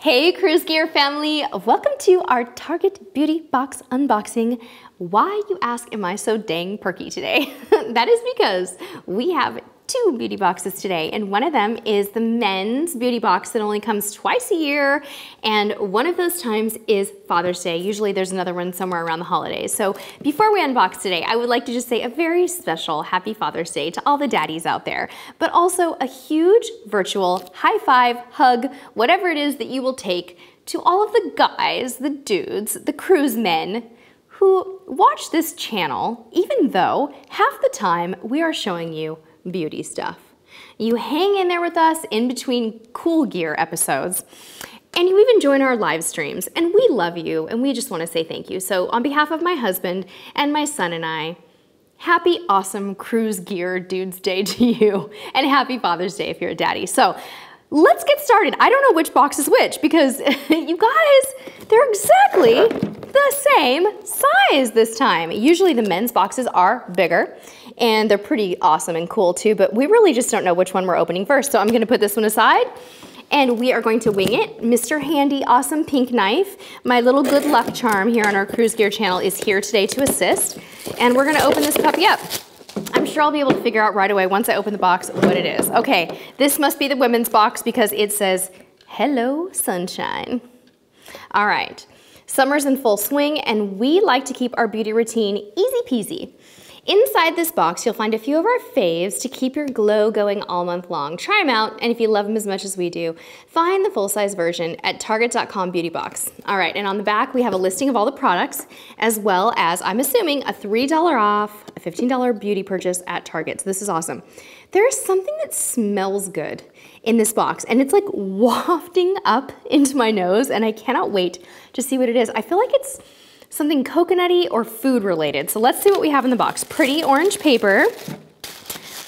Hey Cruise Gear family, welcome to our Target Beauty Box unboxing. Why, you ask, am I so dang perky today? that is because we have two beauty boxes today, and one of them is the men's beauty box that only comes twice a year, and one of those times is Father's Day. Usually there's another one somewhere around the holidays. So before we unbox today, I would like to just say a very special happy Father's Day to all the daddies out there, but also a huge virtual high five, hug, whatever it is that you will take to all of the guys, the dudes, the cruise men, who watch this channel, even though half the time we are showing you beauty stuff. You hang in there with us in between cool gear episodes. And you even join our live streams, and we love you, and we just want to say thank you. So, on behalf of my husband and my son and I, happy, awesome Cruise Gear Dudes Day to you, and happy Father's Day if you're a daddy. So, let's get started. I don't know which box is which because you guys, they're exactly the same size this time. Usually the men's boxes are bigger and they're pretty awesome and cool too, but we really just don't know which one we're opening first. So I'm gonna put this one aside and we are going to wing it. Mr. Handy Awesome Pink Knife, my little good luck charm here on our Cruise Gear channel is here today to assist. And we're gonna open this puppy up. I'm sure I'll be able to figure out right away once I open the box what it is. Okay, this must be the women's box because it says, hello sunshine. All right, summer's in full swing and we like to keep our beauty routine easy peasy. Inside this box, you'll find a few of our faves to keep your glow going all month long. Try them out, and if you love them as much as we do, find the full-size version at target.com beauty box. All right, and on the back, we have a listing of all the products, as well as, I'm assuming, a $3 off, a $15 beauty purchase at Target. So this is awesome. There is something that smells good in this box, and it's like wafting up into my nose, and I cannot wait to see what it is. I feel like it's something coconutty or food related. So let's see what we have in the box. Pretty orange paper.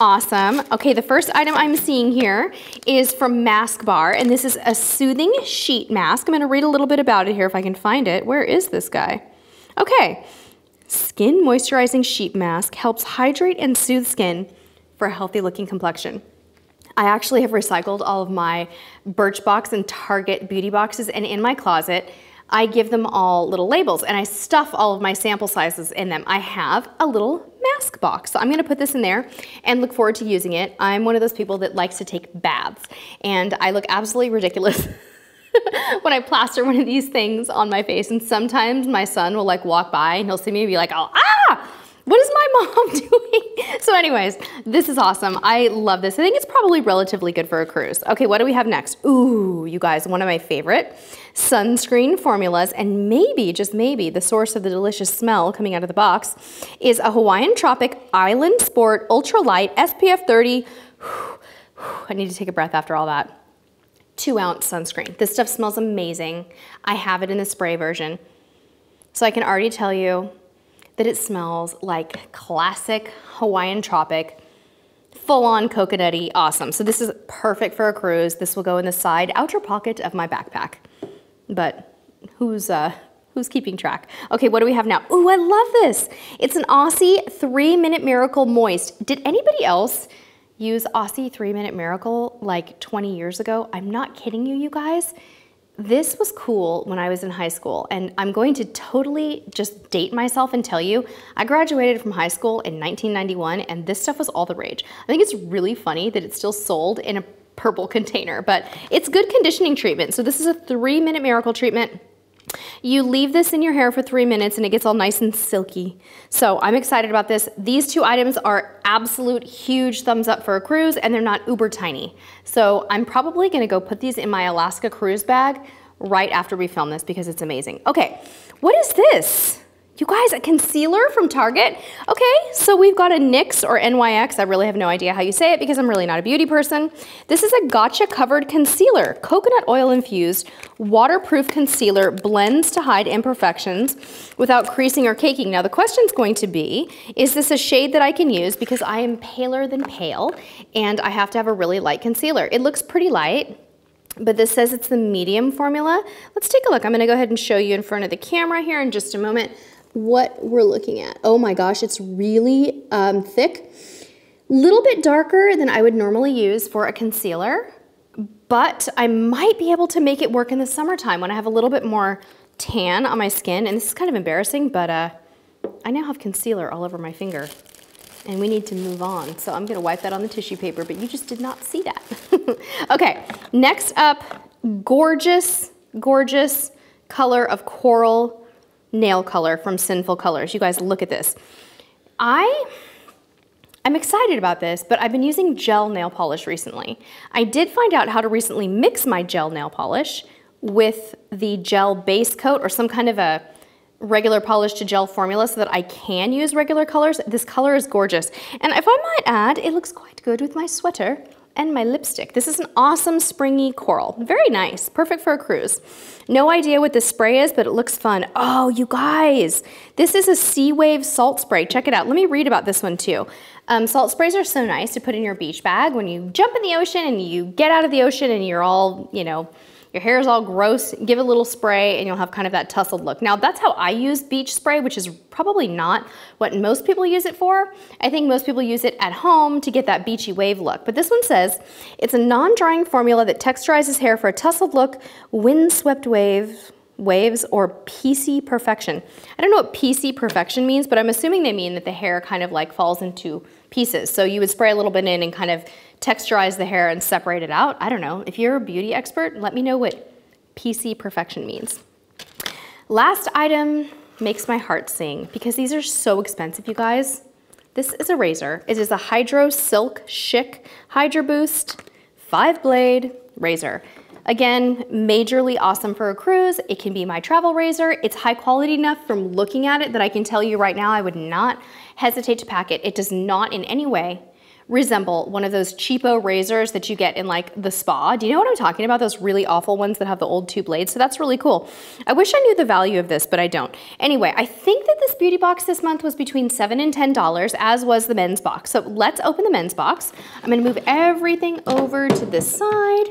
Awesome. Okay, the first item I'm seeing here is from Mask Bar, and this is a soothing sheet mask. I'm gonna read a little bit about it here if I can find it. Where is this guy? Okay, skin moisturizing sheet mask helps hydrate and soothe skin for a healthy looking complexion. I actually have recycled all of my Birchbox and Target beauty boxes, and in my closet, I give them all little labels and I stuff all of my sample sizes in them. I have a little mask box. So I'm gonna put this in there and look forward to using it. I'm one of those people that likes to take baths and I look absolutely ridiculous when I plaster one of these things on my face. And sometimes my son will like walk by and he'll see me and be like, oh, ah! What is my mom doing? so anyways, this is awesome. I love this. I think it's probably relatively good for a cruise. Okay, what do we have next? Ooh, you guys, one of my favorite sunscreen formulas and maybe, just maybe, the source of the delicious smell coming out of the box is a Hawaiian Tropic Island Sport Ultra Light SPF 30. I need to take a breath after all that. Two ounce sunscreen. This stuff smells amazing. I have it in the spray version. So I can already tell you that it smells like classic Hawaiian tropic, full on coconutty, awesome. So this is perfect for a cruise. This will go in the side outer pocket of my backpack. But who's, uh, who's keeping track? Okay, what do we have now? Ooh, I love this. It's an Aussie three minute miracle moist. Did anybody else use Aussie three minute miracle like 20 years ago? I'm not kidding you, you guys. This was cool when I was in high school, and I'm going to totally just date myself and tell you, I graduated from high school in 1991, and this stuff was all the rage. I think it's really funny that it's still sold in a purple container, but it's good conditioning treatment. So this is a three minute miracle treatment. You leave this in your hair for three minutes and it gets all nice and silky. So I'm excited about this. These two items are absolute huge thumbs up for a cruise and they're not uber tiny. So I'm probably gonna go put these in my Alaska cruise bag right after we film this because it's amazing. Okay, what is this? You guys, a concealer from Target? Okay, so we've got a NYX or NYX. I really have no idea how you say it because I'm really not a beauty person. This is a Gotcha covered concealer, coconut oil infused, waterproof concealer, blends to hide imperfections without creasing or caking. Now the question's going to be, is this a shade that I can use because I am paler than pale and I have to have a really light concealer. It looks pretty light but this says it's the medium formula. Let's take a look. I'm gonna go ahead and show you in front of the camera here in just a moment what we're looking at. Oh my gosh, it's really um, thick. Little bit darker than I would normally use for a concealer, but I might be able to make it work in the summertime when I have a little bit more tan on my skin. And this is kind of embarrassing, but uh, I now have concealer all over my finger and we need to move on. So I'm gonna wipe that on the tissue paper, but you just did not see that. okay, next up, gorgeous, gorgeous color of coral nail color from Sinful Colors. You guys look at this. I I'm excited about this, but I've been using gel nail polish recently. I did find out how to recently mix my gel nail polish with the gel base coat or some kind of a regular polish to gel formula so that I can use regular colors. This color is gorgeous. And if I might add, it looks quite good with my sweater and my lipstick. This is an awesome springy coral. Very nice, perfect for a cruise. No idea what the spray is, but it looks fun. Oh, you guys, this is a Sea Wave salt spray. Check it out. Let me read about this one too. Um, salt sprays are so nice to put in your beach bag when you jump in the ocean and you get out of the ocean and you're all, you know, your hair is all gross, give a little spray and you'll have kind of that tussled look. Now that's how I use beach spray, which is probably not what most people use it for. I think most people use it at home to get that beachy wave look. But this one says, it's a non-drying formula that texturizes hair for a tussled look, windswept wave, waves or PC perfection. I don't know what PC perfection means, but I'm assuming they mean that the hair kind of like falls into pieces. So you would spray a little bit in and kind of texturize the hair and separate it out. I don't know. If you're a beauty expert, let me know what PC perfection means. Last item makes my heart sing because these are so expensive, you guys. This is a razor. It is a Hydro Silk Schick Hydro Boost 5 blade razor. Again, majorly awesome for a cruise. It can be my travel razor. It's high quality enough from looking at it that I can tell you right now I would not hesitate to pack it. It does not in any way resemble one of those cheapo razors that you get in like the spa. Do you know what I'm talking about? Those really awful ones that have the old two blades. So that's really cool. I wish I knew the value of this, but I don't. Anyway, I think that this beauty box this month was between seven and $10 as was the men's box. So let's open the men's box. I'm gonna move everything over to this side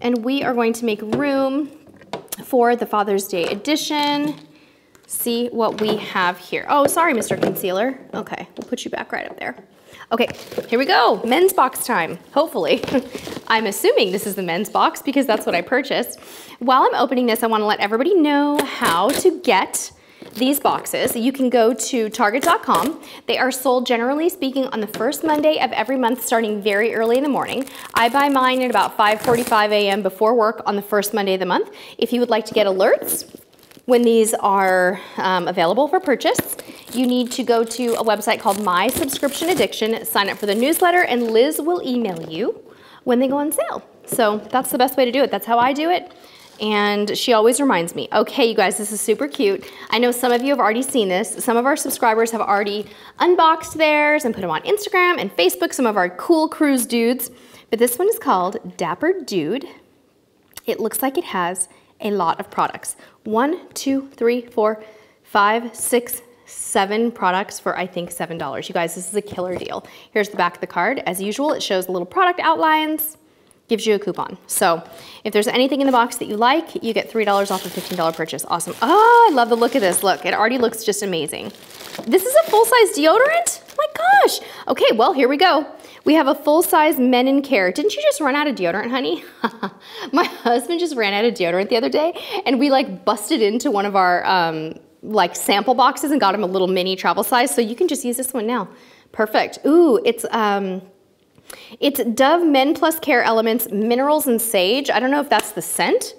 and we are going to make room for the Father's Day edition. See what we have here. Oh, sorry, Mr. Concealer. Okay, we'll put you back right up there. Okay, here we go, men's box time, hopefully. I'm assuming this is the men's box because that's what I purchased. While I'm opening this, I wanna let everybody know how to get these boxes. You can go to target.com. They are sold generally speaking on the first Monday of every month starting very early in the morning. I buy mine at about 5.45 a.m. before work on the first Monday of the month. If you would like to get alerts when these are um, available for purchase, you need to go to a website called My Subscription Addiction, sign up for the newsletter, and Liz will email you when they go on sale. So that's the best way to do it. That's how I do it and she always reminds me, okay, you guys, this is super cute. I know some of you have already seen this. Some of our subscribers have already unboxed theirs and put them on Instagram and Facebook, some of our cool cruise dudes. But this one is called Dapper Dude. It looks like it has a lot of products. One, two, three, four, five, six, seven products for I think $7. You guys, this is a killer deal. Here's the back of the card. As usual, it shows little product outlines, gives you a coupon. So if there's anything in the box that you like, you get $3 off a $15 purchase. Awesome. Oh, I love the look of this. Look, it already looks just amazing. This is a full-size deodorant? My gosh. Okay, well, here we go. We have a full-size men in care. Didn't you just run out of deodorant, honey? my husband just ran out of deodorant the other day and we like busted into one of our um, like sample boxes and got him a little mini travel size. So you can just use this one now. Perfect. Ooh, it's, um, it's Dove Men Plus Care Elements Minerals and Sage. I don't know if that's the scent,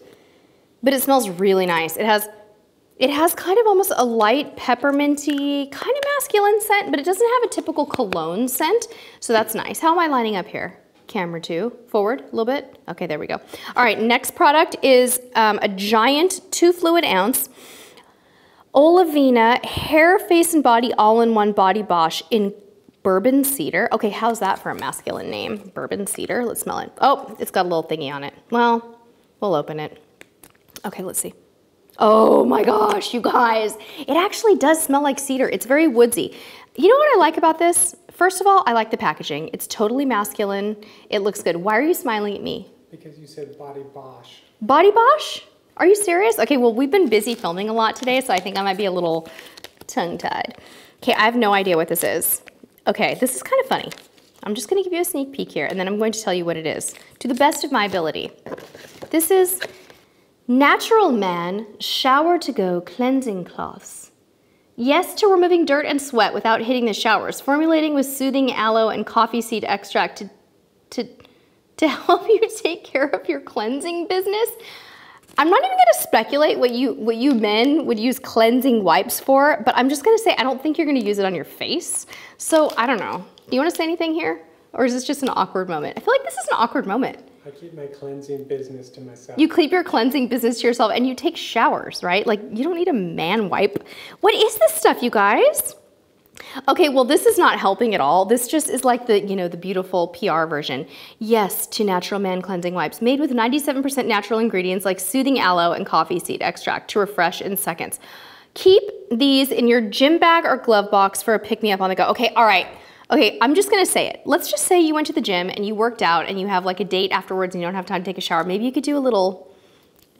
but it smells really nice. It has, it has kind of almost a light pepperminty, kind of masculine scent, but it doesn't have a typical cologne scent, so that's nice. How am I lining up here? Camera two, forward a little bit. Okay, there we go. All right, next product is um, a giant two fluid ounce Olivina Hair, Face, and Body All-in-One Body Wash in Bourbon Cedar. Okay, how's that for a masculine name? Bourbon Cedar, let's smell it. Oh, it's got a little thingy on it. Well, we'll open it. Okay, let's see. Oh my gosh, you guys. It actually does smell like cedar. It's very woodsy. You know what I like about this? First of all, I like the packaging. It's totally masculine. It looks good. Why are you smiling at me? Because you said body bosh. Body bosh? Are you serious? Okay, well, we've been busy filming a lot today, so I think I might be a little tongue-tied. Okay, I have no idea what this is. Okay, this is kind of funny. I'm just gonna give you a sneak peek here and then I'm going to tell you what it is to the best of my ability. This is Natural Man Shower to Go Cleansing Cloths. Yes to removing dirt and sweat without hitting the showers, formulating with soothing aloe and coffee seed extract to, to, to help you take care of your cleansing business. I'm not even gonna speculate what you, what you men would use cleansing wipes for, but I'm just gonna say I don't think you're gonna use it on your face. So I don't know. Do you wanna say anything here? Or is this just an awkward moment? I feel like this is an awkward moment. I keep my cleansing business to myself. You keep your cleansing business to yourself and you take showers, right? Like you don't need a man wipe. What is this stuff, you guys? Okay, well, this is not helping at all. This just is like the, you know, the beautiful PR version. Yes to natural man cleansing wipes made with 97% natural ingredients like soothing aloe and coffee seed extract to refresh in seconds. Keep these in your gym bag or glove box for a pick-me-up on the go. Okay, all right. Okay, I'm just gonna say it. Let's just say you went to the gym and you worked out and you have like a date afterwards and you don't have time to take a shower. Maybe you could do a little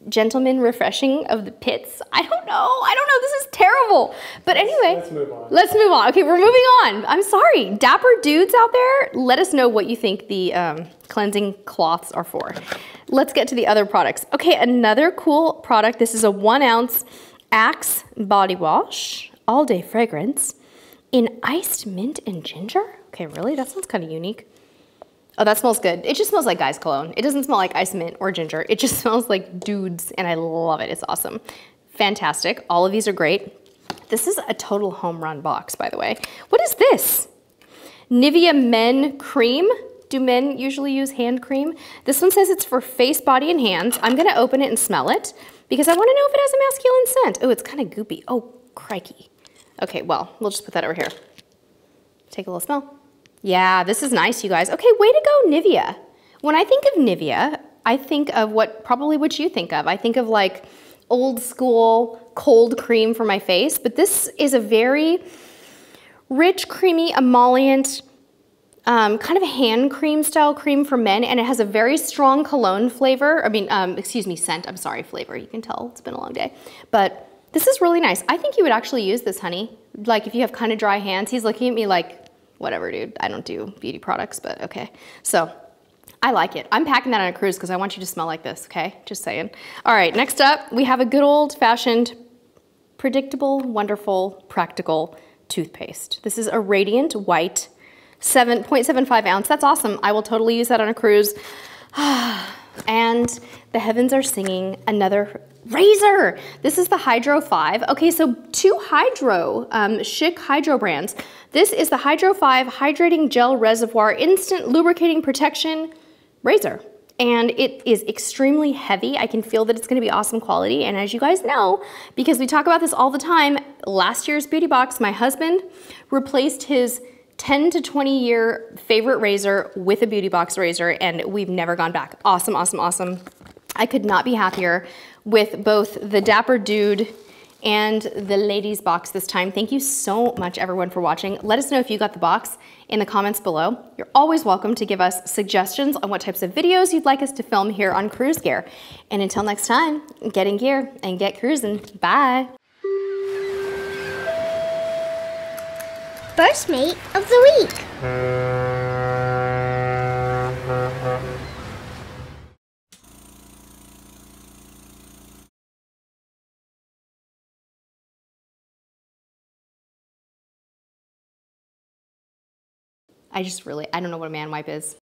gentleman refreshing of the pits. I don't know. I don't know. This is terrible. But anyway, let's move on. Let's move on. Okay, we're moving on. I'm sorry. Dapper dudes out there, let us know what you think the um, cleansing cloths are for. Let's get to the other products. Okay, another cool product. This is a one ounce Axe body wash, all day fragrance in iced mint and ginger. Okay, really? That sounds kind of unique. Oh, that smells good. It just smells like guy's cologne. It doesn't smell like ice mint or ginger. It just smells like dudes and I love it. It's awesome. Fantastic. All of these are great. This is a total home run box, by the way. What is this? Nivea Men Cream. Do men usually use hand cream? This one says it's for face, body, and hands. I'm gonna open it and smell it because I wanna know if it has a masculine scent. Oh, it's kind of goopy. Oh, crikey. Okay, well, we'll just put that over here. Take a little smell. Yeah, this is nice, you guys. Okay, way to go, Nivea. When I think of Nivea, I think of what probably what you think of. I think of like old school cold cream for my face, but this is a very rich, creamy, emollient, um, kind of hand cream style cream for men, and it has a very strong cologne flavor. I mean, um, excuse me, scent. I'm sorry, flavor. You can tell it's been a long day. But this is really nice. I think you would actually use this, honey. Like if you have kind of dry hands. He's looking at me like, whatever, dude. I don't do beauty products, but okay. So I like it. I'm packing that on a cruise because I want you to smell like this, okay? Just saying. All right, next up, we have a good old fashioned, predictable, wonderful, practical toothpaste. This is a radiant white 7.75 ounce. That's awesome. I will totally use that on a cruise. and the heavens are singing another razor. This is the Hydro 5. Okay, so two Hydro, um, Schick Hydro brands. This is the Hydro 5 Hydrating Gel Reservoir Instant Lubricating Protection Razor. And it is extremely heavy. I can feel that it's gonna be awesome quality. And as you guys know, because we talk about this all the time, last year's beauty box, my husband replaced his 10 to 20 year favorite razor with a beauty box razor and we've never gone back. Awesome, awesome, awesome. I could not be happier with both the Dapper Dude and the ladies box this time. Thank you so much everyone for watching. Let us know if you got the box in the comments below. You're always welcome to give us suggestions on what types of videos you'd like us to film here on Cruise Gear. And until next time, get in gear and get cruising. Bye. First mate of the week. I just really, I don't know what a man wipe is.